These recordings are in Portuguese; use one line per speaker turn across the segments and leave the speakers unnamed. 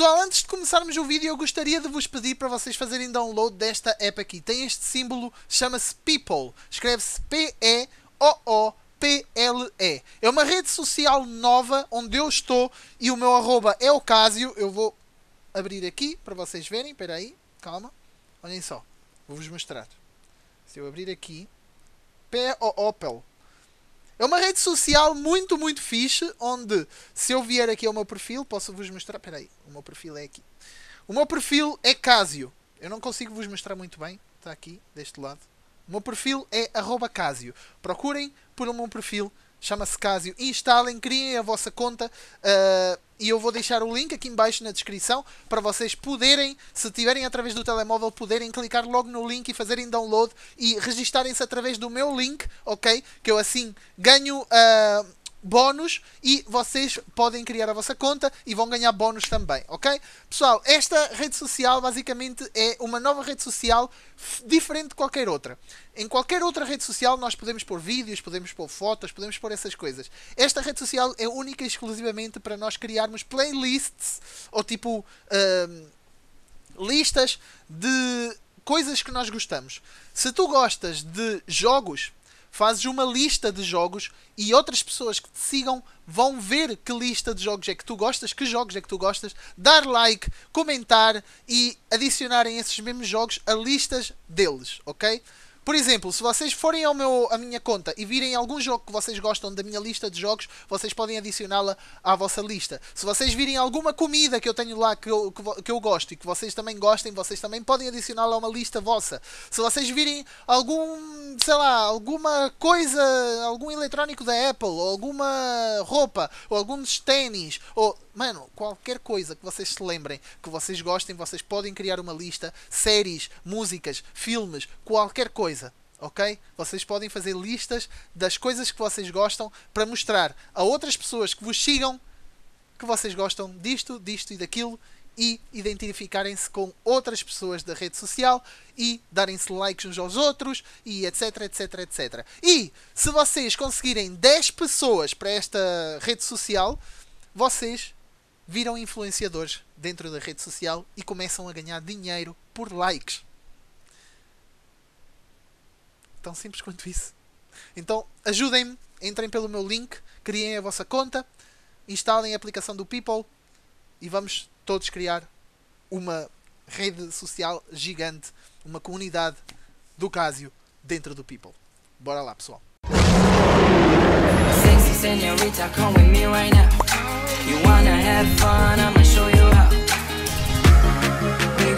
Pessoal, antes de começarmos o vídeo, eu gostaria de vos pedir para vocês fazerem download desta app aqui. Tem este símbolo, chama-se People. Escreve-se P-E-O-O-P-L-E. É uma rede social nova onde eu estou e o meu arroba é o Cásio. Eu vou abrir aqui para vocês verem. Espera aí, calma. Olhem só, vou-vos mostrar. Se eu abrir aqui, P-O-O-P-L. É uma rede social muito, muito fixe, onde se eu vier aqui ao meu perfil, posso vos mostrar. Espera aí, o meu perfil é aqui. O meu perfil é Casio. Eu não consigo vos mostrar muito bem. Está aqui, deste lado. O meu perfil é Casio. Procurem por o meu perfil chama-se Casio. Instalem, criem a vossa conta uh, e eu vou deixar o link aqui embaixo na descrição para vocês poderem, se tiverem através do telemóvel, poderem clicar logo no link e fazerem download e registarem-se através do meu link, ok? Que eu assim ganho. Uh, bónus e vocês podem criar a vossa conta e vão ganhar bónus também, ok? Pessoal, esta rede social basicamente é uma nova rede social diferente de qualquer outra. Em qualquer outra rede social nós podemos pôr vídeos, podemos pôr fotos, podemos pôr essas coisas. Esta rede social é única e exclusivamente para nós criarmos playlists ou tipo uh, listas de coisas que nós gostamos. Se tu gostas de jogos, fazes uma lista de jogos e outras pessoas que te sigam vão ver que lista de jogos é que tu gostas, que jogos é que tu gostas, dar like, comentar e adicionarem esses mesmos jogos a listas deles, ok? Por exemplo, se vocês forem ao meu, à minha conta e virem algum jogo que vocês gostam da minha lista de jogos, vocês podem adicioná-la à vossa lista. Se vocês virem alguma comida que eu tenho lá que eu, que, que eu gosto e que vocês também gostem, vocês também podem adicioná-la a uma lista vossa. Se vocês virem algum, sei lá, alguma coisa, algum eletrónico da Apple, ou alguma roupa, ou alguns ténis, ou Mano, qualquer coisa que vocês se lembrem, que vocês gostem, vocês podem criar uma lista, séries, músicas, filmes, qualquer coisa, ok? Vocês podem fazer listas das coisas que vocês gostam para mostrar a outras pessoas que vos sigam que vocês gostam disto, disto e daquilo e identificarem-se com outras pessoas da rede social e darem-se likes uns aos outros e etc, etc, etc. E se vocês conseguirem 10 pessoas para esta rede social, vocês viram influenciadores dentro da rede social e começam a ganhar dinheiro por likes. Tão simples quanto isso. Então ajudem-me, entrem pelo meu link, criem a vossa conta, instalem a aplicação do People e vamos todos criar uma rede social gigante, uma comunidade do Casio dentro do People. Bora lá, pessoal. You wanna have fun, I'ma show you how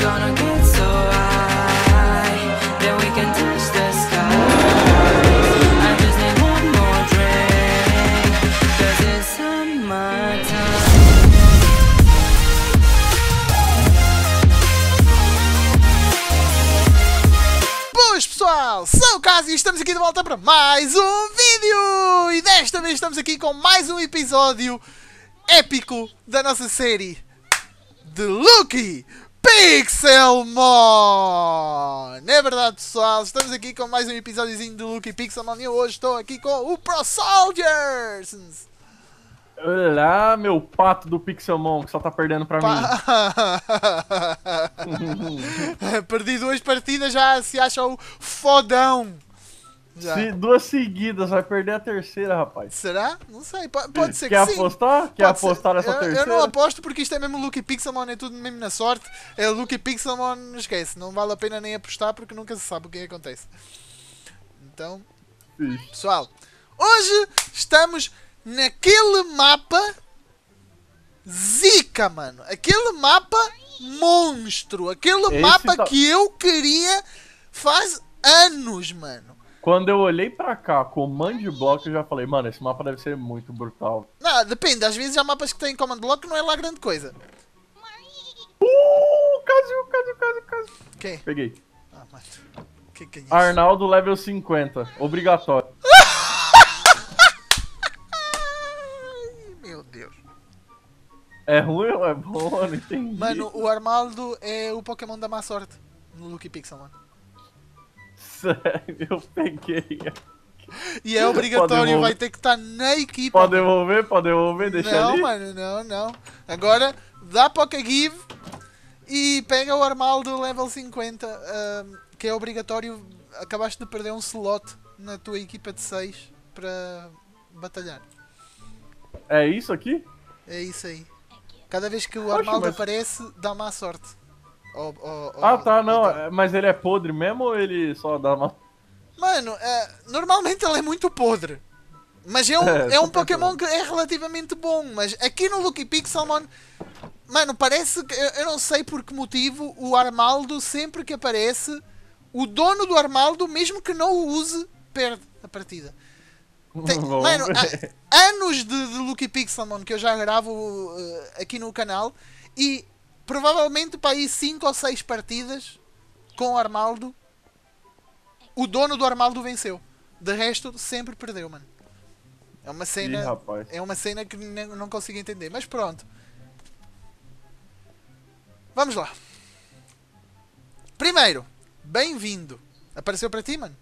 gonna get e estamos aqui de volta para mais um vídeo! E desta vez estamos aqui com mais um episódio épico da nossa série de Lucky Pixelmon! É verdade, pessoal, estamos aqui com mais um episódiozinho de Lucky Pixelmon e hoje estou aqui com o Pro Soldiers!
Olá, meu pato do Pixelmon que só tá perdendo pra pa...
mim. Perdi duas partidas, já se acha o fodão.
Se duas seguidas, vai perder a terceira, rapaz.
Será? Não sei. P pode ser
Quer
que
apostar?
sim.
Quer pode apostar nessa
eu,
terceira?
Eu não aposto porque isto é mesmo Lucky Pixelmon, é tudo mesmo na sorte. É Lucky Pixelmon, não esquece. Não vale a pena nem apostar porque nunca se sabe o que acontece. Então, sim. pessoal, hoje estamos naquele mapa zica, mano. Aquele mapa monstro. Aquele Esse mapa tá... que eu queria faz anos, mano.
Quando eu olhei pra cá, Command Block, eu já falei, mano, esse mapa deve ser muito brutal.
Não, depende, às vezes há mapas que têm Command Block não é lá grande coisa.
Uh, Casio, Casio, Casio, Casio.
Quem?
Peguei.
Ah, mas... Que que é isso?
Arnaldo level 50, obrigatório. É ruim ou é bom? Não entendi.
Mano, o Arnaldo é o Pokémon da má sorte no Lucky Pixel, mano.
Sério, eu peguei
E é obrigatório, vai ter que estar na equipa.
Pode devolver, pode devolver, deixa
não,
ali.
mano, não, não. Agora dá Poca Give e pega o Armaldo level 50, ahm, que é obrigatório. Acabaste de perder um slot na tua equipa de 6 para batalhar.
É isso aqui?
É isso aí. Cada vez que o Armaldo
mas-
aparece, dá má sorte. Ao- ao- ao-
Ah, tá, não.
ao-
é- Mas ele é podre mesmo ou ele só dá uma.
Mano, é, normalmente ele é muito podre. Mas é um,
É,
é um Pokémon que é relativamente bom. Mas aqui no Lucky Pixelmon, mano, parece que. Eu, eu não sei por que motivo o Armaldo, sempre que aparece, o dono do Armaldo, mesmo que não o use, perde a partida. Tem- mano, há anos de, de Lucky Pixelmon que eu já gravo eh, aqui no canal e provavelmente para aí 5 ou 6 partidas com o Armaldo, o dono do Armaldo venceu. De resto, sempre perdeu, mano. É uma
Ih,
cena,
rapaz.
é uma cena que nem- não consigo entender, mas pronto. Vamos lá. Primeiro, bem-vindo. Apareceu para ti, mano?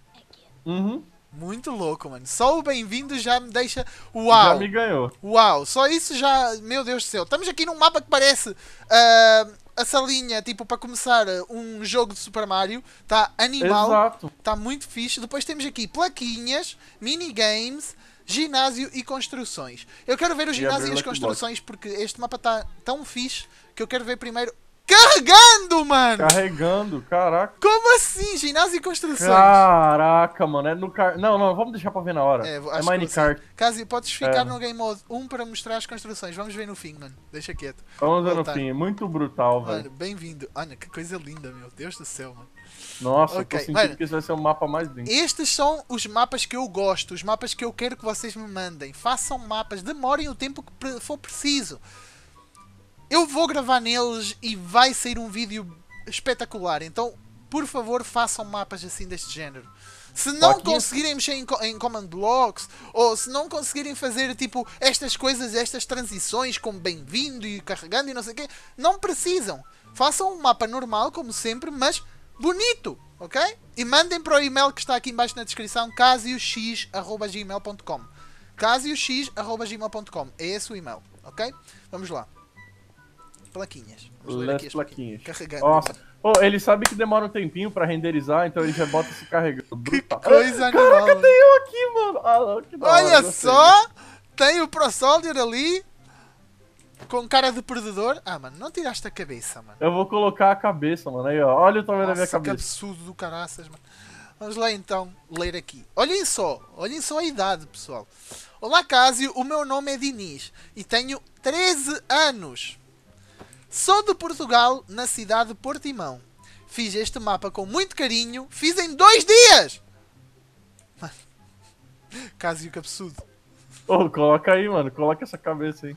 Uhum.
Muito louco, mano. Só o bem-vindo já me deixa.
Já
Uau!
me ganhou.
Uau! Só isso já. Meu Deus do céu. Estamos aqui num mapa que parece ah, a salinha, tipo, para começar ah, um jogo de Super Mario. Está animal.
Exato.
Está muito fixe. Depois temos aqui plaquinhas, minigames, ginásio e construções. Eu quero ver o ginásio e,
abrir
as construções porque este mapa está tão fixe que eu quero ver primeiro. Carregando, mano!
Carregando, caraca.
Como assim? Ginásio e construções?
Caraca, mano. É no car... Não, não, vamos deixar pra ver na hora.
É,
É, minecart.
Cássio, podes ficar
É.
no Game Mode 1 para mostrar as construções. Vamos ver no fim, mano. Deixa quieto.
Vamos ver no fim. Muito brutal,
Mano,
velho.
bem-vindo. Olha, que coisa linda, meu Deus do céu, mano.
Nossa,
Ok,
tô sentindo
mano.
que esse vai ser o mapa mais lindo.
Estes são os mapas que eu gosto, os mapas que eu quero que vocês me mandem. Façam mapas, demorem o tempo que for preciso. Eu vou gravar neles e vai sair um vídeo espetacular. Então, por favor, façam mapas assim deste género. Se não
Plaquinha.
conseguirem mexer em, em command blocks, ou se não conseguirem fazer tipo estas coisas, estas transições como bem-vindo e carregando e não sei o quê, não precisam. Façam um mapa normal, como sempre, mas bonito, ok? E mandem para o e-mail que está aqui embaixo na descrição, casiox.gmail.com casiox.gmail.com É esse o e-mail, ok? Vamos lá. Plaquinhas. Vamos ler aqui
as
as plaquinhas. Carregando.
Nossa. Ô, ele sabe que demora um tempinho pra renderizar, então ele já bota se carregando.
Que
Brutal.
coisa animal.
Caraca,
mano.
tem eu aqui, mano. Ah, não, hora,
Olha
gostei.
só! Tem o Pro Soldier ali. Com cara de perdedor. Ah, mano, não tiraste a cabeça, mano.
Eu vou colocar a cabeça, mano. Aí, ó. Olha o tamanho da minha
Nossa, que
cabeça.
absurdo do caraças, mano. Vamos lá então ler aqui. Olhem só, olhem só a idade, pessoal. Olá, Cásio, o meu nome é Diniz e tenho 13 anos. Sou de Portugal, na cidade de Portimão. Fiz este mapa com muito carinho, fiz em dois dias! Mano, Cásio, que absurdo.
Ô, coloca aí, mano. Coloca essa cabeça aí.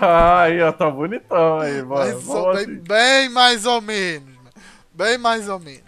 Ah, aí, ó. Tá bonitão aí, mano.
Bem,
assim.
bem mais ou menos. mano. Bem mais ou menos.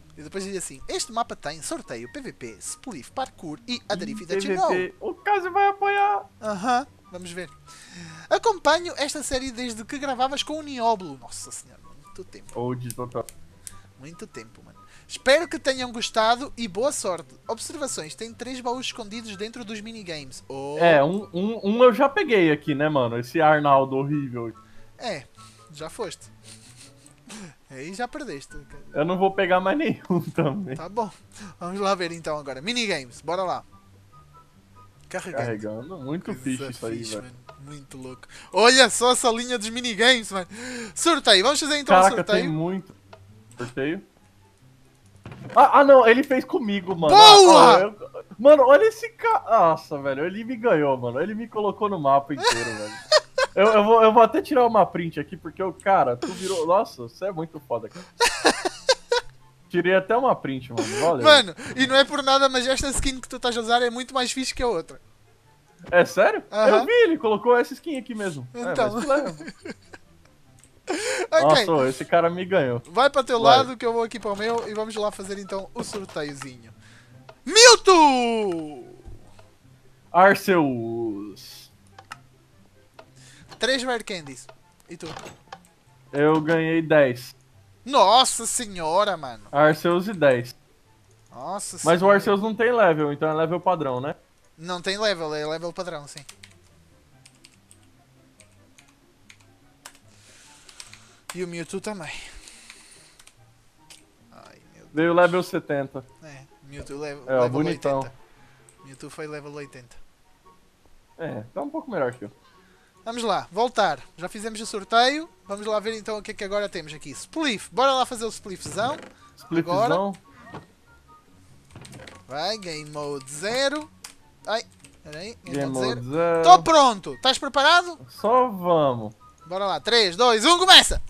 E depois diz assim: Este mapa tem sorteio, PVP, Spliff, Parkour e Adrift Chegou.
PVP. O Caso vai apoiar.
Aham, vamos ver. Acompanho esta série desde que gravavas com o Nioblo. Nossa senhora, muito tempo,
Ou de total.
muito tempo, mano. Espero que tenham gostado e boa sorte. Observações: tem três baús escondidos dentro dos minigames. Oh,
É, um, um, um eu já peguei aqui, né, mano? Esse Arnaldo horrível.
é, já foste. Aí já perdeste.
Eu não vou pegar mais nenhum também.
Tá bom. Vamos lá ver então agora. Minigames, bora lá. Carregando.
Carregando. Muito fixe isso aí,
fixe,
velho.
Muito louco. Olha só essa linha dos minigames, mano. Sorteio. Vamos fazer então o
Caraca, tem
sorteio.
muito. Sorteio. Ah, ah, não, ele fez comigo, mano.
Boa!
Ah, eu- Mano, olha esse cara. Nossa, velho, ele me ganhou, mano. Ele me colocou no mapa inteiro, velho. Eu, eu, vou, eu vou até tirar uma print aqui, porque o cara, tu virou. Nossa, você é muito foda, cara. Tirei até uma print, mano. Valeu.
Mano, e não é por nada, mas esta skin que tu estás a usar é muito mais fixe que a outra.
É sério? Eu vi, ele colocou essa skin aqui mesmo.
Então.
É, mas leva.
Ok,
Nossa, esse cara me ganhou.
vai para teu
Vai.
lado que eu vou aqui para o meu e vamos lá fazer então o sorteiozinho. Mewtwo!
Arceus.
Três Rare Candies. E tu?
Eu ganhei 10.
Nossa senhora, mano.
Arceus e 10.
Nossa
Mas o
senhora.
Arceus não tem level, então é level padrão, né?
Não tem level, é level padrão, sim. E o Mewtwo também. Ai, meu Deus.
Veio level 70.
É, Mewtwo level,
É,
level
bonitão.
80. Mewtwo foi level 80.
É, tá um pouco melhor que eu.
Vamos lá, voltar. Já fizemos o sorteio. Vamos lá ver então o que é que agora temos aqui. Spliff. Bora lá fazer o spliffzão.
Splifzão.
Vai, game mode 0. Ai, peraí. Game,
Game
mode
mode
0.
zero.
Tô pronto. Estás preparado?
Só vamos.
Bora lá. 3, 2, 1, começa!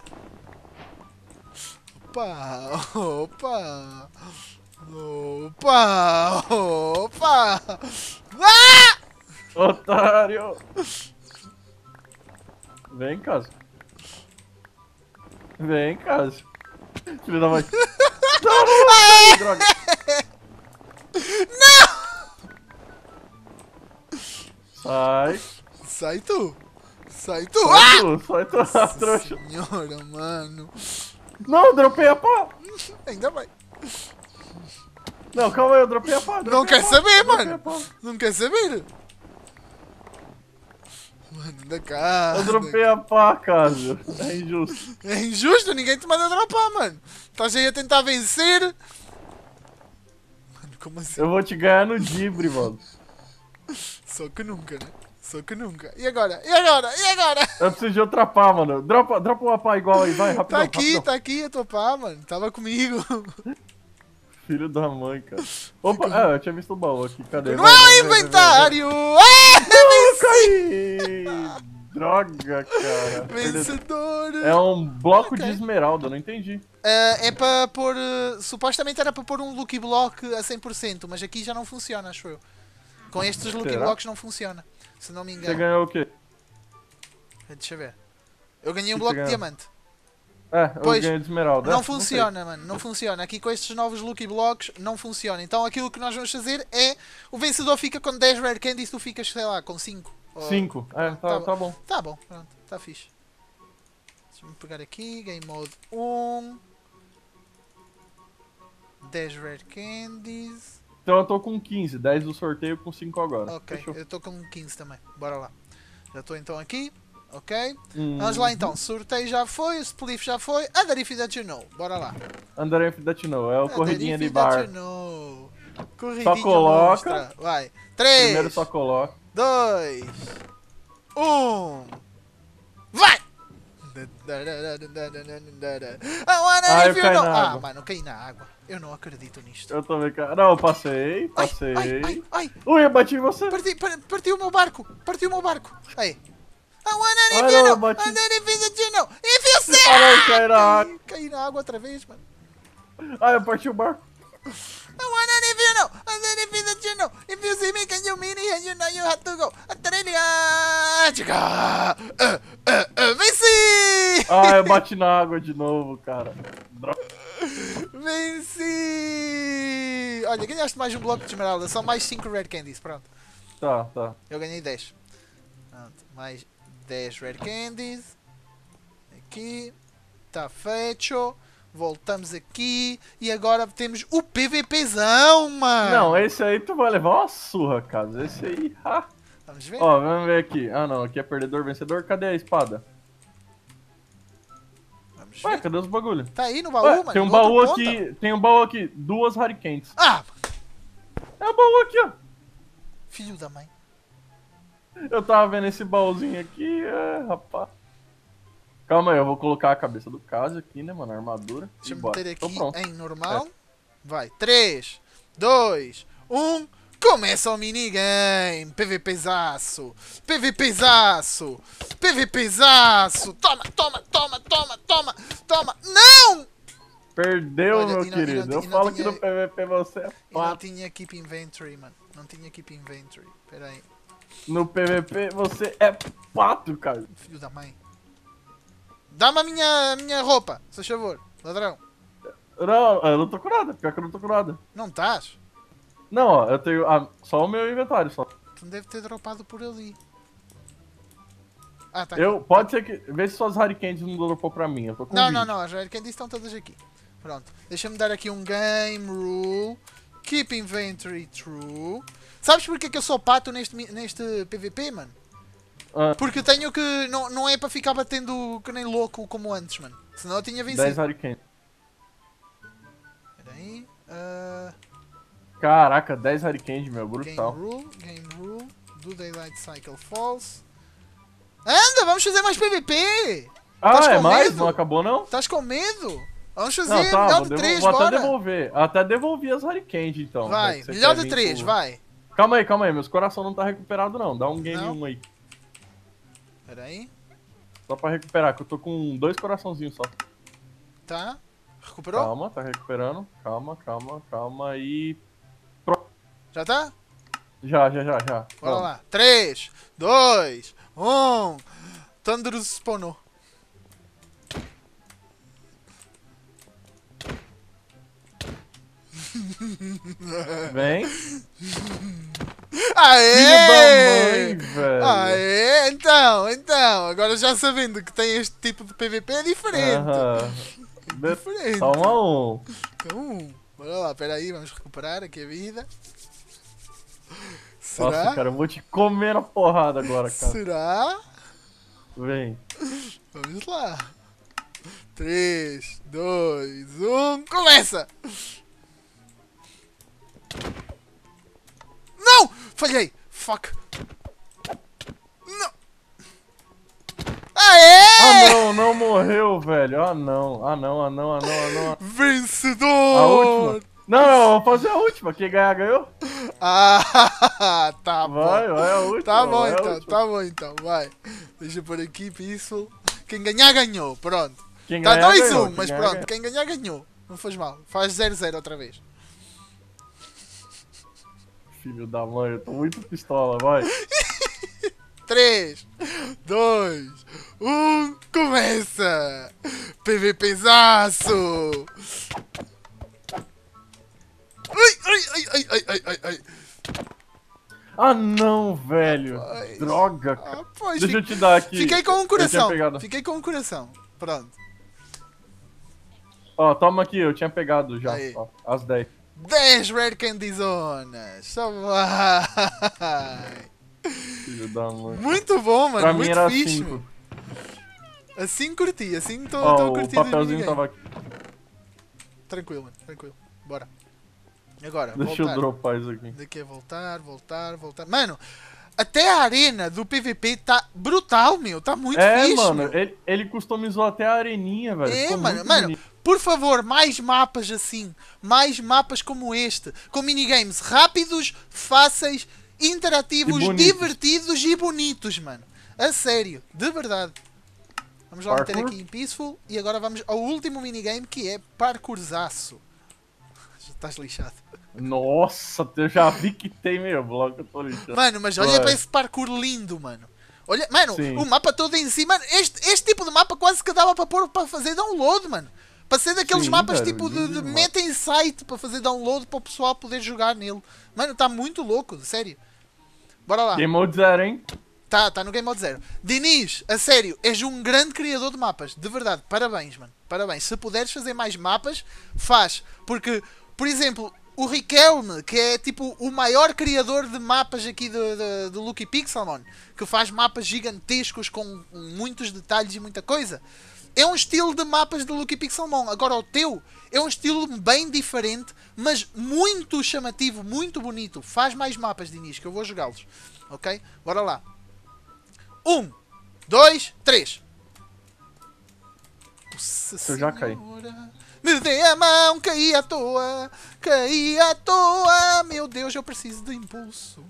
Opa! Opa! Opa! Opa! Ah!
Otário! Vem, Cássio. Vem, Cássio. Filho da mãe. Não, não, não, droga. Sai.
Sai tu! Sai tu!
Sai
Ah!
tu, sai tu, ah, trouxa.
Senhora, mano.
Não, dropei a pá.
Ainda bem.
Não, calma aí, eu dropei a pá.
Não quer
pá,
saber,
dropei
mano.
a pá.
Não quer saber? Mano, da cá.
Eu dropei a pá, Cássio. É injusto.
É injusto, ninguém te manda dropar, mano. Estás aí a tentar vencer. Mano, como assim?
Eu vou te ganhar no Dibre, mano.
Só que nunca, né? Só que nunca. E agora? E agora? E agora?
Eu preciso de outra pá, mano. Dropa, dropa uma pá igual aí, vai, rapidão.
Tá aqui,
rapidão.
tá aqui a tua pá, mano. Tava comigo.
Filho da mãe, cara. Opa, ah, eu tinha visto o baú aqui, cadê?
Não
Vai,
é o inventário! Ah,
Eu caí! Droga, cara.
Vencedor!
É um bloco
Ok.
de esmeralda, não entendi.
Ah, é para pôr. eh, supostamente era para pôr um Lucky Block a 100%, mas aqui já não funciona, acho eu. Com estes Lucky
Será?
Blocks não funciona. Se não me
Você
engano.
ganhou o quê?
Deixa eu ver. Eu ganhei um bloco
você
de diamante.
É,
Pois,
ganhei de esmeralda.
Não
É, sei.
funciona, mano. Não funciona. Aqui com estes novos Lucky Blocks não funciona. Então aquilo que nós vamos fazer é. O vencedor fica com 10 Rare Candies, tu ficas, sei lá, com 5. Ou-
Cinco. É, tá,
Tá
tá bom.
Tá bom, pronto. Tá fixe. Deixa-me pegar aqui. Game Mode 1. 10 Rare Candies.
Então eu tô com 15, 10 do sorteio com 5 agora.
Ok,
Fechou.
eu estou com 15 também. Bora lá. Já estou então aqui. Ok.
Hum,
Vamos lá então. Sorteio já foi, o Spliff já foi. A If That You Know. Bora lá.
André That Know, é o
A
corridinha
If
de
That
bar.
You Know. Corridinha
coloca.
monstra. Vai. 3,
Primeiro só coloca.
2, 1. Vai! I wanna
Ah, eu
if you
caí na
Ah,
água.
mano, eu caí na água. Eu não acredito nisto.
Eu também, cara. Não, eu passei,
Ai,
passei.
ai, ai, ai.
Ui, eu bati em você.
Parti, par- partiu o meu barco. Partiu o meu barco. Aí. I wanna
Ai,
if
não,
you know. I wanna if you know. If you say.
Ah, não, cai na água.
Caí na água outra vez, mano.
Ah, eu parti o barco.
I wanna if you know. I wanna that you know. If you see me, can you mean it? And you know you have to go. Australia. Chica. Ah, ah, ah, Venci!
Ah, eu bati na água de novo, cara. Droga.
Venci! Olha, ganhaste mais um bloco de esmeralda. São mais 5 Red Candies. Pronto.
Tá, tá.
Eu ganhei 10. Pronto, mais 10 Red Candies. Aqui. Está feito. Voltamos aqui. E agora temos o PVPzão, mano.
Não, esse aí tu vai levar uma surra, cara. Esse aí. ah.
Vamos ver?
Ó, vamos ver aqui. Ah, não. Aqui é perdedor, vencedor. Cadê a espada?
Vamos
Ué,
ver.
cadê os bagulho?
Tá aí no baú,
Ué,
mano.
tem um
no
baú aqui. Tem um baú aqui. Duas hurricanes.
Ah!
É o baú aqui, ó.
Filho da mãe.
Eu tava vendo esse baúzinho aqui, é, rapaz. Calma aí, eu vou colocar a cabeça do caso aqui, né, mano? A armadura.
Deixa eu meter
Tô
aqui em normal. Vai. 3, 2, 1. Começa o minigame. PVPzaço. PVPzaço. PVPzaço. Toma, toma, toma, toma, toma, toma. Não!
Perdeu,
Olha,
meu
não-
querido.
não-
eu falo
tinha-
que no PVP você é
não tinha keep inventory, mano. Não tinha keep inventory. Pera aí.
No PVP você é pato, cara.
Filho da mãe. Dá-me a minha, minha roupa, se favor. Ladrão.
Não, eu não tô com nada. Pior que eu não tô com nada.
Não estás?
Não, ó, eu tenho ah, só o meu inventário, só.
Tu deve ter dropado por ali. Ah, tá
Eu,
aqui.
pode ser que. Vê se suas haricantes não dropou pra mim. Eu tô com
Não,
20.
não, não. As Candies estão todas aqui. Pronto. Deixa-me dar aqui um game rule. Keep inventory true. Sabes porque que eu sou pato neste, neste PVP, mano?
Ah,
Porque tenho que. Não, não é para ficar batendo que nem louco como antes, mano. Senão eu tinha
10
vencido.
haricantes.
Espera aí. ah,
Caraca, 10 haricantes, meu.
game
Brutal.
rule. Game rule. Do Daylight Cycle False. Anda, vamos fazer mais PVP!
Ah,
Tás
é mais?
medo?
Não acabou, não?
Estás com medo? Vamos fazer
Não, tá,
melhor de
devo-
3,
vou
bora!
até devolver. Até devolvi as haricantes, então.
Vai, melhor de
vir
3,
com-
vai.
Calma aí, calma aí. Meus coração não tá recuperado, não. Dá um game
Não?
1 aí.
Espera aí.
Só pra recuperar, que eu tô com dois coraçãozinhos só.
Tá. Recuperou?
Calma, tá recuperando. Calma, calma, calma e.
Já tá?
Já, já, já, já.
Bora
Vamos.
lá. 3, 2, 1. Thunder spawnou.
Vem.
Aê!
Mãe, velho.
Aê! Então, então. Agora já sabendo que tem este tipo de PVP é diferente.
Aham. De-
Diferente.
Toma um.
Então, bora lá. Espera aí. Vamos recuperar aqui a vida.
Nossa,
Será?
cara, eu vou te comer na porrada agora, cara.
Será?
Vem.
Vamos lá. 3, 2, 1, começa! Falhei! Fuck! Não! Aê!
Ah não, não morreu, velho. Ah não, ah não, ah não, ah não, ah não.
Vencedor!
A última. Não, não, vou fazer a última. Quem ganhar, ganhou.
Ah, tá bom.
Vai, vai a última.
Tá bom
vai a
então, tá bom então, vai. Deixa pôr aqui, peaceful. Quem ganhar, ganhou, pronto.
Quem
Tá
ganhar,
2-1,
ganhou. Quem
mas
ganhar,
pronto,
ganhou.
quem ganhar, ganhou. Não faz mal. Faz 0-0 outra vez.
Filho da mãe, eu tô muito pistola, vai.
3, 2, 1, começa! PVPzaço! Ai, ai, ai, ai, ai, ai, ai, ai.
Ah não, velho.
Rapaz.
Droga, cara.
Pois,
Deixa eu te dar aqui.
fiquei com um coração. Fiquei com um coração. Pronto.
Ó, toma aqui, eu tinha pegado já. Ó, as 10.
10 Rare Candy Zonas. Só vai. Muito bom, mano.
pra mim
muito
era
fixe.
5.
meu. Assim curti, assim tô,
Ó,
tô
o
curtindo.
papelzinho
ninguém.
tava aqui.
Tranquilo, mano. Tranquilo. Bora. Agora,
Deixa
voltar.
eu dropar isso aqui.
Daqui a voltar, voltar, voltar. Mano, até a arena do PVP tá brutal, meu. Tá muito
é,
fixe.
mano,
meu.
ele, ele customizou até a areninha, velho.
É,
Ficou
mano, mano,
bonito.
Por favor, mais mapas assim. Mais mapas como este. Com minigames rápidos, fáceis, interativos,
E
divertidos e bonitos, mano. A sério, de verdade. Vamos lá meter aqui em Peaceful e agora vamos ao último minigame que é parkourzaço. Já estás lixado.
Nossa, eu já vi que tem meu bloco, eu tô lixando.
Mano, mas olha
Vai.
para esse parkour lindo, mano. Olha, mano,
Sim.
o mapa todo em si, mano, este, este tipo de mapa quase que dava para pôr para fazer download, mano. Para ser daqueles
Sim,
mapas
velho,
tipo de, de metem site para fazer download para o pessoal poder jogar nele. Mano, tá muito louco, sério. Bora lá.
Game Mode zero, hein?
Tá, tá no Game Mode Zero. Diniz, a sério, és um grande criador de mapas. De verdade, parabéns, mano. Parabéns. Se puderes fazer mais mapas, faz. Porque, por exemplo, o Riquelme, que é tipo o maior criador de mapas aqui do, do, do Lucky Pixelmon, que faz mapas gigantescos com muitos detalhes e muita coisa. É um estilo de mapas do Lucky Pixelmon. Agora o teu é um estilo bem diferente, mas muito chamativo, muito bonito. Faz mais mapas, Diniz, que eu vou jogá-los. Ok? Bora lá. Um, dois, três. Nossa
Eu já caí.
Senhora, Me dê a mão, caí à toa, caí à toa. Meu Deus, eu preciso de impulso.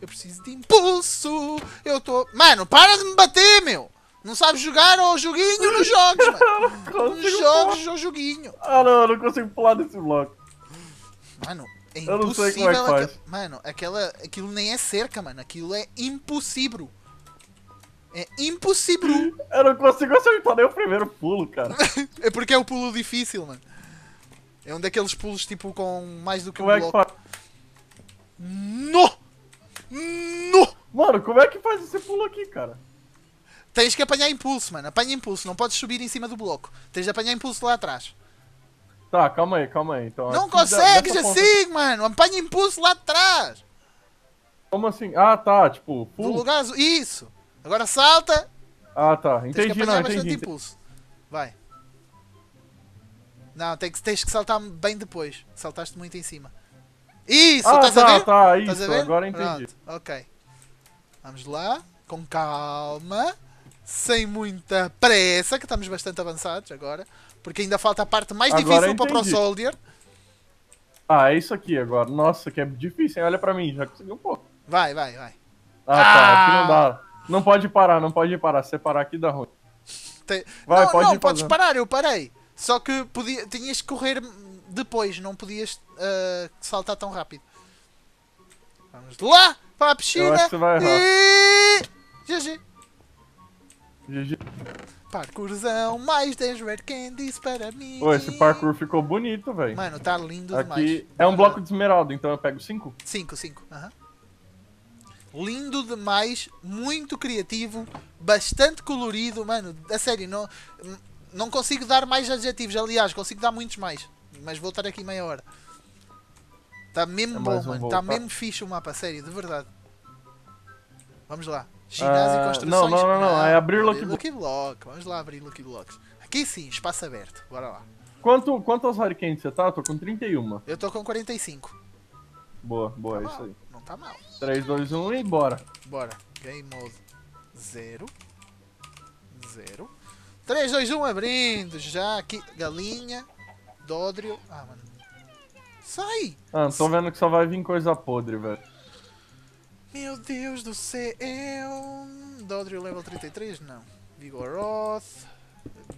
Eu preciso de impulso. Eu tô. Mano, para de me bater, meu! Não sabes jogar ao joguinho nos jogos, mano. Nos jogos ao joguinho.
Ah, não, eu não consigo pular desse bloco.
Mano, é
Eu não sei
impossível.
como é que faz.
Mano, aquela, aquilo nem é cerca, mano. Aquilo é impossível. É impossível.
Eu não consigo acertar nem o primeiro pulo, cara.
é porque é o pulo difícil, mano. É um daqueles pulos tipo com mais do que
Como
um
é que
bloco.
faz?
No! No!
Mano, como é que faz esse pulo aqui, cara?
Tens que apanhar impulso, mano. Apanha impulso. Não podes subir em cima do bloco. Tens de apanhar impulso lá atrás.
Tá, calma aí, calma aí. Então,
Não
da-
consegues
ponta-
assim, mano. Apanha impulso lá atrás.
Como assim? Ah, tá, tipo,
Do
pulo.
lugar azul. Isso. Agora salta.
Ah, tá.
Tens que
Entendi,
apanhar
não,
bastante
entendi.
impulso. Vai. Não, tem que, tens que saltar bem depois. Saltaste muito em cima. Isso,
Ah,
estás a
tá,
ver?
tá,
a
isso, agora entendi.
Pronto, ok. Vamos lá, com calma, sem muita pressa, que estamos bastante avançados agora, porque ainda falta a parte mais
Agora
difícil para o Pro. Soldier.
Ah, é isso aqui agora. Nossa, que é difícil, hein? Olha pra mim, já consegui um pouco.
Vai, vai, vai.
Ah, tá,
Ah!
aqui não dá. Não pode parar, não pode parar. Se parar aqui dá ruim.
Te-
Vai,
não,
pode
não, podes parar, eu parei. Só que podia, tinhas que correr depois, não podias ah, saltar tão rápido. Vamos lá para a
Eu
piscina.
acho que vai errar.
E... GG.
GG.
Parcourzão, mais 10 Red Candies para mim.
Pô, esse parkour ficou bonito, velho.
Mano, tá lindo demais.
Aqui é um bloco de esmeralda, então eu pego 5?
5, 5. Lindo demais, muito criativo, bastante colorido, mano. A sério, não, não consigo dar mais adjetivos. Aliás, consigo dar muitos mais. Mas vou estar aqui meia hora. Está mesmo
É
bom,
um
mano.
voo,
Está
tá?
mesmo fixe o mapa, a sério, de verdade. Vamos lá. Ginásio
Ah,
e construções.
não, não, não, não, é abrir Lucky
Lucky Block. Vamos lá abrir Lucky Blocks. Aqui sim, espaço aberto. Bora lá.
Quanto, quantas hurricanes você tá? Eu tô com 31.
Eu tô com 45.
Boa, boa, é
Tá
isso
mal.
aí.
Não tá mal.
3, 2, 1 e bora.
Bora. Game mode 0. 0. 3, 2, 1, abrindo. Já aqui. Galinha. Dodrio. Ah, mano. Sai!
Ah, tô vendo que só vai vir coisa podre, velho.
Meu Deus do céu. Dodrio level 33? Não. Vigoroth.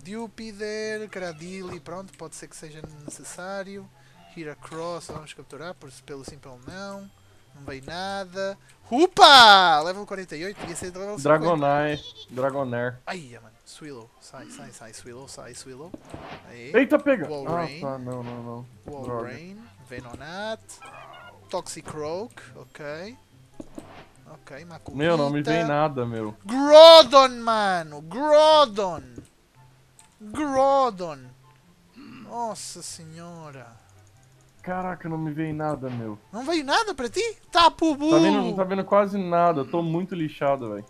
Dupider. Cradili. Pronto, pode ser que seja necessário. Heracross. Vamos capturar. Por, pelo simples não. Não veio nada. Upa! Level 48. Podia ser level 50.
Dragonai, Dragonair.
Ai, mano. Swillow. Sai, sai, sai. Swillow, sai, Swillow. Aí.
Eita, pega!
Wall
Ah,
Rain.
tá, não, não, não.
Walrein. Venonat. Toxicroak. Ok. Ok.
Meu, não me vem nada, meu.
Grodon, mano. Grodon. Grodon. Nossa senhora.
Caraca, não me vem nada, meu.
Não veio nada pra ti? Tapo bulo.
Tá vendo, não tá vendo quase nada. Eu tô muito lixado, velho.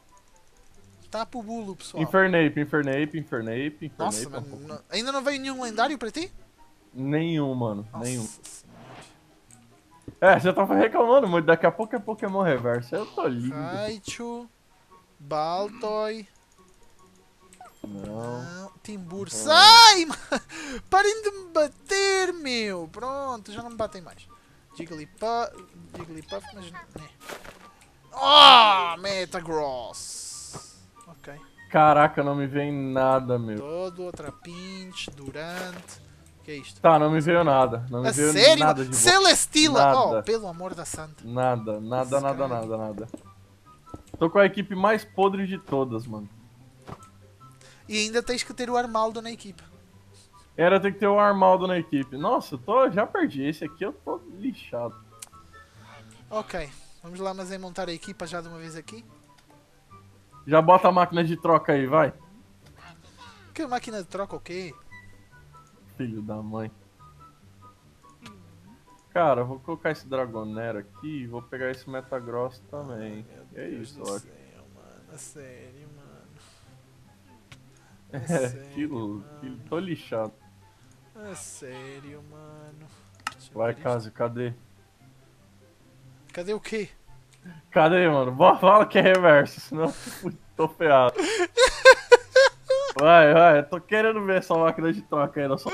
Tapo bulo, pessoal.
Infernape, Infernape, Infernape, Infernape.
Nossa,
um
mano. ainda não veio nenhum lendário pra ti?
Nenhum, mano.
Nossa
Nenhum. É, já tava reclamando muito. Daqui a pouco é Pokémon Reverso. Eu tô lindo.
Raichu. Baltoy.
Não.
Não, Timbur. Sai! mano! Parem de me bater, meu! Pronto, já não me batem mais. Jigglypuff, Jigglypuff mas... Né. Oh, Metagross! Ok.
Caraca, não me vem nada, meu.
Todo, outra Pinch, Durant... que é isto?
Tá, não me veio nada. Não me
A
veio
sério?
nada de.
Celestila!
Nada.
Oh, pelo amor da santa.
Nada, nada, nada,
Desgraça.
nada, nada. Tô com a equipe mais podre de todas, mano.
E ainda tens que ter o Armaldo na equipe.
Era ter que ter o Armaldo na equipe. Nossa, eu tô, já perdi. Esse aqui eu tô lixado.
Ok, vamos lá, mas é montar a equipa já de uma vez aqui.
Já bota a máquina de troca aí, vai.
Que máquina de troca o quê?
Filho da mãe. Cara, eu vou colocar esse Dragonair aqui e vou pegar esse Metagross também.
Meu
é
Deus
isso,
céu, mano. É sério, mano.
É,
sério, mano.
aquilo, tô lixado.
É sério, mano. Deixa
Vai, Casio, cadê?
Cadê o quê?
Cadê, mano? Bora, fala que é reverso, senão tô ferrado. Vai, vai, eu tô querendo ver essa máquina de troca aí. Só...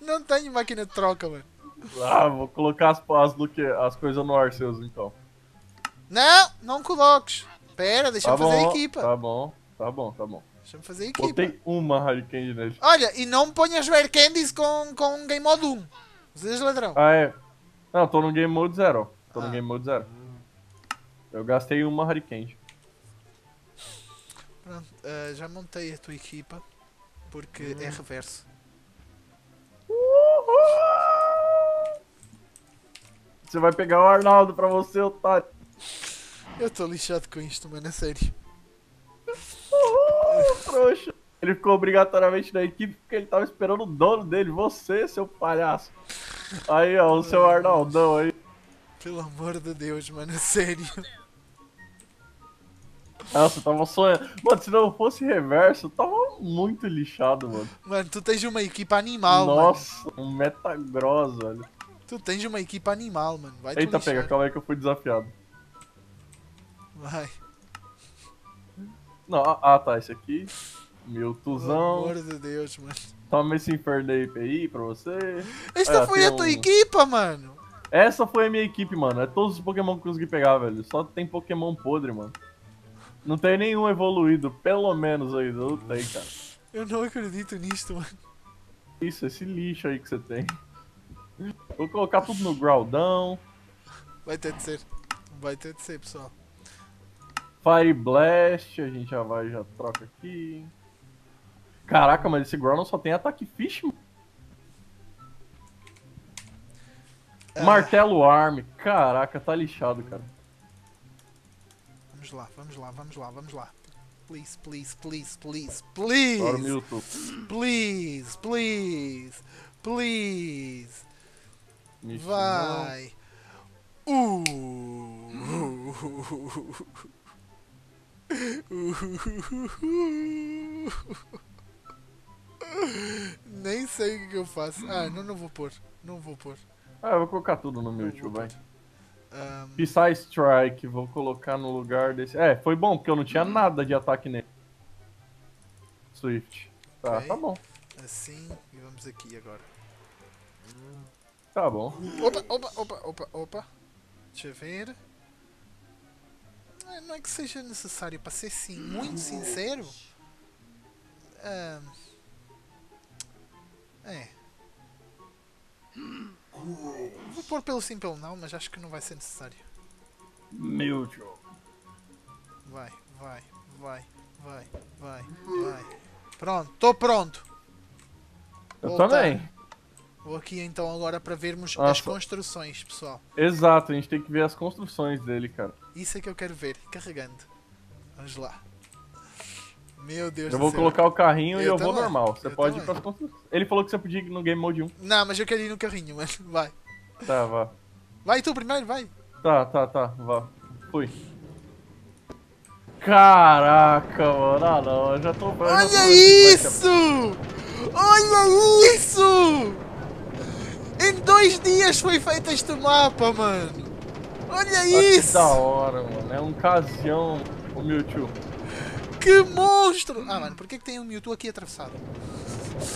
Não tenho máquina de troca, mano.
Ah, vou colocar as, as, do que- as coisas no Arceus então.
Não, não coloques. Pera, deixa-me
Tá
fazer a
bom,
equipa.
tá bom, tá bom, tá bom.
Deixa-me fazer a equipa.
Botei uma Hurricane nele.
Olha, e não ponhas Rare Candies com, com Game Mode 1. Vocês ladrão.
Ah, é. Não, tô no Game Mode Zero. Tô
Ah.
no Game Mode Zero. Eu gastei uma Hurricane.
Pronto, ah, já montei a tua equipa. Porque
Hum.
é reverso.
Você vai pegar o Arnaldo pra você, otário.
Eu estou lixado com isto, mano, a sério.
Uhul, trouxa. Ele ficou obrigatoriamente na equipe porque ele tava esperando o dono dele, você, seu palhaço. Aí, ó, o seu Arnaldão aí.
Pelo amor de Deus, mano, a sério.
Nossa, tava sonhando. Mano, se não fosse reverso, tava muito lixado, mano.
Mano, tu tens uma equipa animal, mano.
Nossa, um Metagross, velho.
Tu tens uma equipa animal, mano. Vai
Eita, pega, calma aí que eu fui desafiado.
Vai.
Não, ah, ah, tá, esse aqui.
Pelo
Mewtwozão.
amor de Deus, mano.
Toma esse inferno aí aí pra você.
Esta foi a tua
um-
equipa, mano.
Essa foi a minha equipe, mano. É todos os Pokémon que eu consegui pegar, velho. Só tem Pokémon podre, mano. Não tem nenhum evoluído, pelo menos ainda. Não tem, cara.
Eu não acredito nisto, mano.
Isso, esse lixo aí que você tem. Vou colocar tudo no Groudão.
Vai ter de ser. Vai ter de ser, pessoal.
Fire Blast, a gente já vai, já troca aqui. Caraca, mas esse Groudon só tem ataque fish, mano.
Ah,
Martelo Arm. Caraca, tá lixado, cara.
Vamos lá, vamos lá, vamos lá, vamos lá. Please, please, please, please, please.
Agora o Mewtwo.
Please, please, please. Vai. Uh. Nem sei o que eu faço. Ah, não, não vou pôr. Não vou pôr.
Ah, eu vou colocar tudo no
Não
Mewtwo,
vou
vai.
Ahm,
Psy Strike, vou colocar no lugar desse. É, foi bom, porque eu não tinha nada de ataque nele. Swift. Tá,
Ok.
tá bom.
assim, e vamos aqui agora.
Tá bom.
Opa, opa, opa, opa, opa. Deixa eu ver. Ah, Não é que seja necessário, para ser sim, muito sincero. Ahm, é. Vou pôr pelo sim, pelo não, mas acho que não vai ser necessário.
Mewtwo.
Vai, vai, vai, vai, vai, vai. Pronto, estou pronto.
Eu também.
Vou aqui então agora para vermos as
Nossa.
construções, pessoal.
Exato, a gente tem que ver as construções dele, cara.
Isso é que eu quero ver. Carregando. Vamos lá. Meu Deus
Eu
do
vou
céu.
colocar o carrinho e
Eu
eu vou normal. Você
eu
pode ir
também.
construções. Ele falou que você podia ir no Game Mode 1.
Não, mas eu quero ir no carrinho, mano. Vai.
Tá, vá.
Vai tu primeiro, vai.
Tá, tá, tá, vá. Fui. Caraca, mano. Ah, não, eu já tô. eu já tô-
Olha isso! Olha isso! Em dois dias foi feito este mapa, mano. Olha
Ah, que
isso!
da hora, mano. É um casião o Mewtwo.
Que monstro! Ah, mano, por que, que tem um Mewtwo aqui atravessado?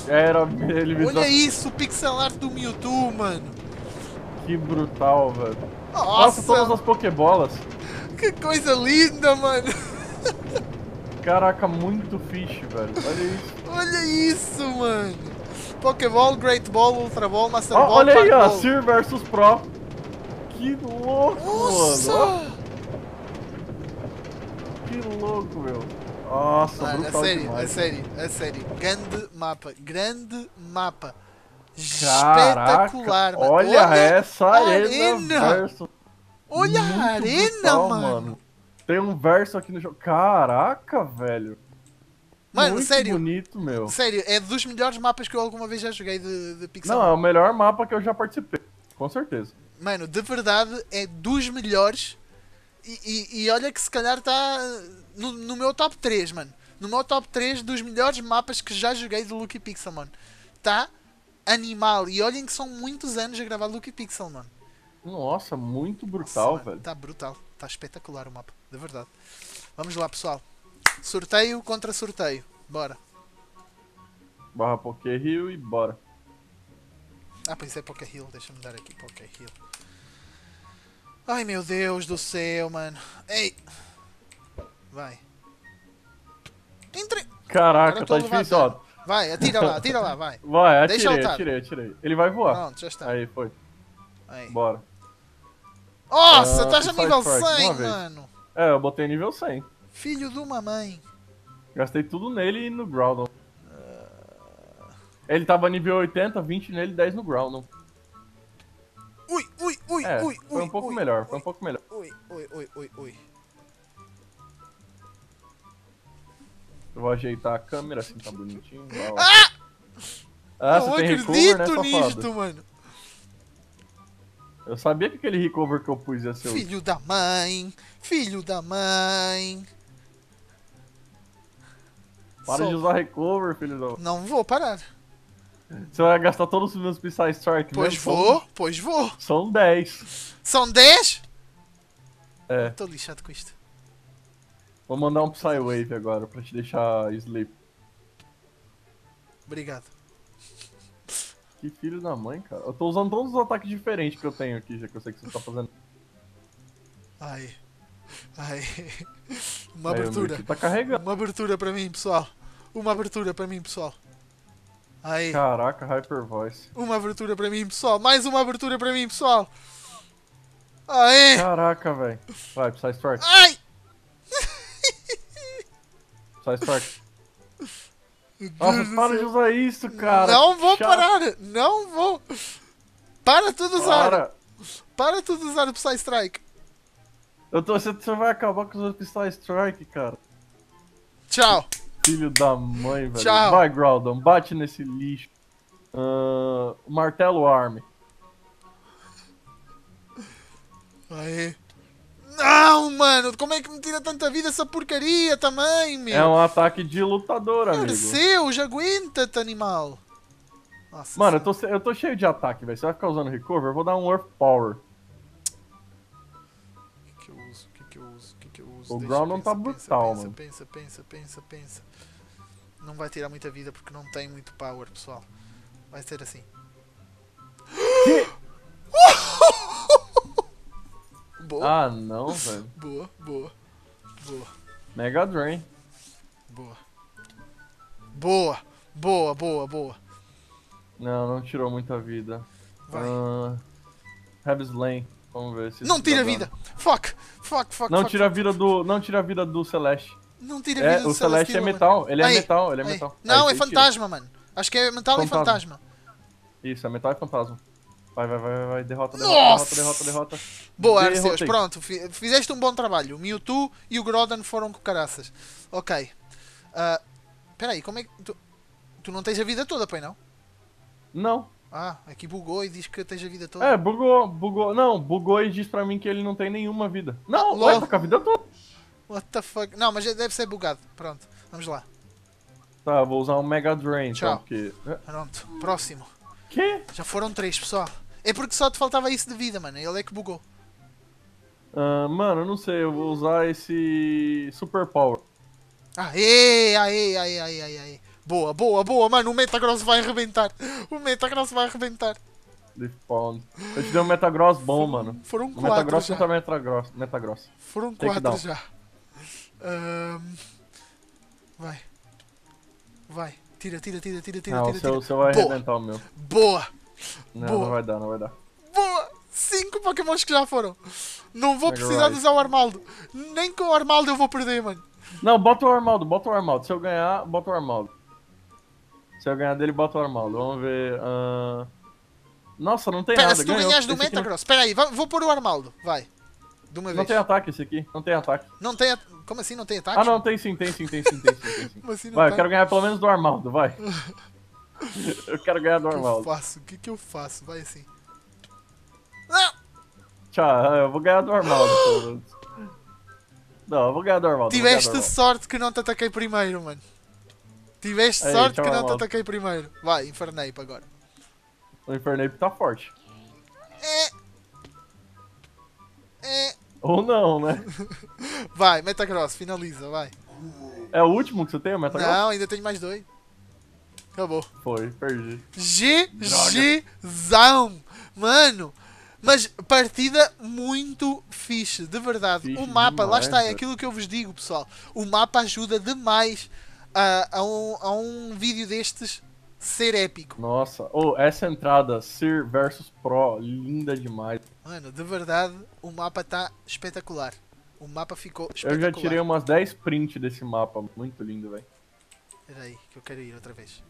Era ele
Olha isso, o pixel art do Mewtwo, mano.
Que brutal, velho. Nossa, todas
Nossa,
as Pokébolas.
que coisa linda, mano.
Caraca, muito fish, velho. Olha isso.
Olha isso, mano. Pokéball, Great Ball, Ultra Ball, Master
Ó,
Ball,
olha aí, ó. Sir versus Pro. Que louco, mano.
Nossa!
que louco, meu. Nossa,
Mano, a
brutal
sério,
demais.
a sério, a sério. Grande mapa, grande mapa.
Caraca,
Espetacular, mano.
olha, essa
a
arena, verso.
Olha
Muito
a arena,
brutal,
mano.
Tem um verso aqui no jogo. Caraca, velho.
Mano,
Muito
sério.
bonito, meu.
Sério, é dos melhores mapas que eu alguma vez já joguei de, de Pixel.
Não, é o melhor mapa que eu já participei. Com certeza.
Mano, de verdade, é dos melhores. E, e- olha que se calhar está no, no meu top 3, mano. No meu top 3 dos melhores mapas que já joguei de Lucky Pixel, mano. Tá animal. E olhem que são muitos anos a gravar Lucky Pixel, mano.
Nossa, muito brutal,
Nossa,
velho.
Tá brutal. Tá espetacular o mapa, de verdade. Vamos lá, pessoal. Sorteio contra sorteio. Bora.
Barra Poké Rio e bora.
Ah, pois é Poké Hill. Deixa-me dar aqui Poké Hill. Ai, meu Deus do céu, mano. Ei. Vai. Entre...
Caraca, tá difícil, ó.
Vai, atira lá, atira lá, vai.
Vai, atirei,
tá.
atirei, atirei. Ele vai voar.
Pronto, já está.
Aí, foi.
Aí.
Bora.
Nossa, estás a
Precise
nível
Strike,
100,
uma vez.
mano.
É, eu botei nível 100.
Filho de uma mãe.
Gastei tudo nele e no Groudon. Ele tava nível 80, 20 nele, 10 no Groudon.
Ui, ui, ui,
É,
ui,
foi um pouco
ui,
melhor, foi
ui,
um pouco melhor.
Ui, ui, ui, ui, ui.
Eu vou ajeitar a câmera assim, tá bonitinho. Lá. Ah,
Não
você tem recover, né,
nisto, mano.
Eu sabia que aquele recover que eu pus ia ser.
Filho da mãe. Filho da mãe.
Para
Só-
de usar recover, filho da...
Não vou parar.
Você vai gastar todos os meus Psy Strike
Pois
mesmo?
vou, pois vou.
São, são 10.
São 10?
É.
Estou lixado com isto.
Vou mandar um Psy Wave agora pra te deixar sleep.
Obrigado.
Que filho da mãe, cara. Eu tô usando todos os ataques diferentes que eu tenho aqui, já que eu sei que você tá fazendo.
Ai. Ai. Uma
Aí,
abertura.
Tá carregando.
Uma abertura para mim, pessoal. Uma abertura para mim, pessoal. Aí.
Caraca, Hyper Voice.
Uma abertura para mim, pessoal. Mais uma abertura para mim, pessoal. Aê!
Caraca, velho. Vai, Psy Strike.
Ai!
Psy Strike. Nossa, para de usar isso, cara.
não vou
Chato.
parar! Não vou! Para tudo usar!
Para.
Para tudo usar o Psy Strike!
Eu tô, você, você vai acabar com os outros Psy Strike, cara.
Tchau!
Filho da mãe, velho.
Tchau.
Vai, Groudon, bate nesse lixo. Ah, martelo Arm.
Aê! Não, mano! Como é que me tira tanta vida essa porcaria também, meu?
É um ataque de lutador, amigo.
Merceus, aguenta-te, animal! Nossa
Mano, eu tô, eu tô cheio de ataque, velho. Você vai ficar usando recover? Eu vou dar um Earth Power.
O que, que eu uso? O Deixa,
Groudon
pensa,
tá
pensa,
brutal,
pensa,
mano.
Pensa, pensa, pensa, pensa. Não vai tirar muita vida porque não tem muito power, pessoal. Vai ser assim. boa,
Ah, não, velho.
boa, boa, boa,
Mega Drain.
boa. Boa, boa, boa, boa.
Não, não tirou muita vida.
Vai.
Ah, Have Slain. Vamos ver se
não
isso
tira vida! Fuck! Fuck, fuck,
Não
fuck,
tira a
fuck.
vida do. Não tira a vida do Celeste.
Não tira a
É,
vida do
o Celeste é
Celestino,
metal.
mano.
Ele é metal, ele é metal.
Não, é fantasma, mano. Acho que é metal e
Fantasma. Isso, é metal e fantasma. Vai, vai, vai, vai, vai. Derrota, derrota, derrota, derrota, derrota.
Boa, Arceus, pronto, fi- fizeste um bom trabalho. O Mewtwo e o Groudon foram com caraças. Ok. Ah, Espera aí, como é que. Tu, tu não tens a vida toda, pai não?
Não.
Ah, aqui bugou e diz que tens a vida toda.
É, bugou, bugou. Não, bugou e diz pra mim que ele não tem nenhuma vida. Não,
Ah,
vai,
lol.
tá com a vida toda.
What the fuck? Não, mas deve ser bugado. Pronto, vamos lá.
Tá, vou usar um Mega Drain,
Tchau.
então, porque... É,
Pronto, próximo.
Que?
Já foram três, pessoal. É porque só te faltava isso de vida, mano. Ele é que bugou.
Ah, mano, eu não sei, eu vou usar esse Super Power.
Aê, aê, aê, aê, aê, aê. Boa, boa, boa, mano. O Metagross vai arrebentar. O Metagross vai arrebentar.
Pound. Eu te dei um Metagross bom, mano.
Foram
O
quatro
Metagross
já.
contra Metagross. Metagross.
Foram
Take
quatro
down.
já. Ahn, Vai. Vai. Tira, tira, tira, tira, tira,
Não, o
tira,
seu,
tira.
o seu vai
Boa.
arrebentar o meu.
Boa!
Não,
Boa.
não vai dar, não vai dar.
Boa! Cinco Pokémons que já foram. Não vou
Mega
precisar de usar o Armaldo. Nem com o Armaldo eu vou perder, mano.
Não, bota o Armaldo, bota o Armaldo. Se eu ganhar, bota o Armaldo. Se eu ganhar dele, bota o Armaldo. Vamos ver. ahn. Nossa, não tem
Pera,
nada.
se tu
ganhou.
ganhas do
não-
Metagross. Espera aí, vou pôr o Armaldo. Vai. De uma
Não
vez.
tem ataque esse aqui, não tem ataque.
Não tem. a- Como assim não tem ataque?
Ah não, tem sim, tem sim, tem sim, tem sim, tem sim.
Como assim não
Vai, eu
tem?
quero ganhar pelo menos do Armaldo, vai. Eu quero ganhar do
O que eu
Armaldo.
faço? O que, que eu faço? Vai assim. Não!
Tchau, eu vou ganhar do Armaldo, pelo menos. Não, eu vou ganhar do Armaldo.
Tiveste
Armaldo.
sorte que não te ataquei primeiro, mano. Tiveste
Aí,
sorte
tchau,
que não te ataquei primeiro. Vai, Infernape agora.
O Infernape tá forte.
É. É.
Ou não, né?
Vai, Metagross, finaliza, vai.
É o último que você tem, o Metagross?
Não, ainda tenho mais dois. Acabou.
Foi, perdi.
GGzão! Mano! Mas partida muito fixe, de verdade.
Fixe
o mapa, lá
demais,
está, é aquilo que eu vos digo, pessoal. O mapa ajuda demais a, a, um, a um vídeo destes ser épico.
Nossa, oh, essa entrada, Sir versus Pro, linda demais.
Mano, de verdade, o mapa está espetacular. O mapa ficou
Eu
espetacular.
já tirei umas 10 prints desse mapa, muito lindo, velho.
Espera aí, que eu quero ir outra vez.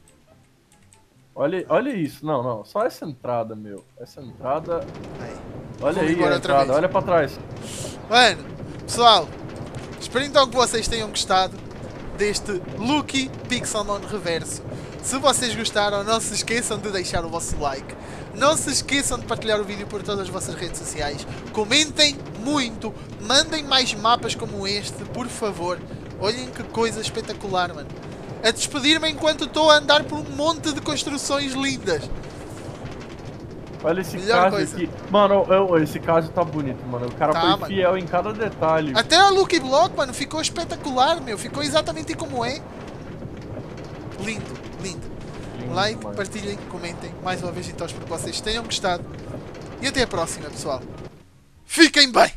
Olha, olha isso, não, não, só essa entrada, meu. Essa entrada,
Aí.
olha
Vou
aí a entrada,
vez.
olha pra trás.
Mano, pessoal, espero então que vocês tenham gostado deste Lucky Pixelmon Reverso. Se vocês gostaram, não se esqueçam de deixar o vosso like. Não se esqueçam de partilhar o vídeo por todas as vossas redes sociais. Comentem muito. Mandem mais mapas como este, por favor. Olhem que coisa espetacular, mano. A despedir-me enquanto estou a andar por um monte de construções lindas.
Olha esse
Melhor
caso
coisa.
aqui. Mano, eu- esse caso tá bonito, mano. O cara
Tá,
foi
mano.
fiel em cada detalhe.
Até a Lucky Block, mano, ficou espetacular, meu. Ficou exatamente como é. Lindo, lindo.
Lindo
like,
demais.
partilhem, comentem. Mais uma vez então espero que vocês tenham gostado. E até a próxima, pessoal. Fiquem bem!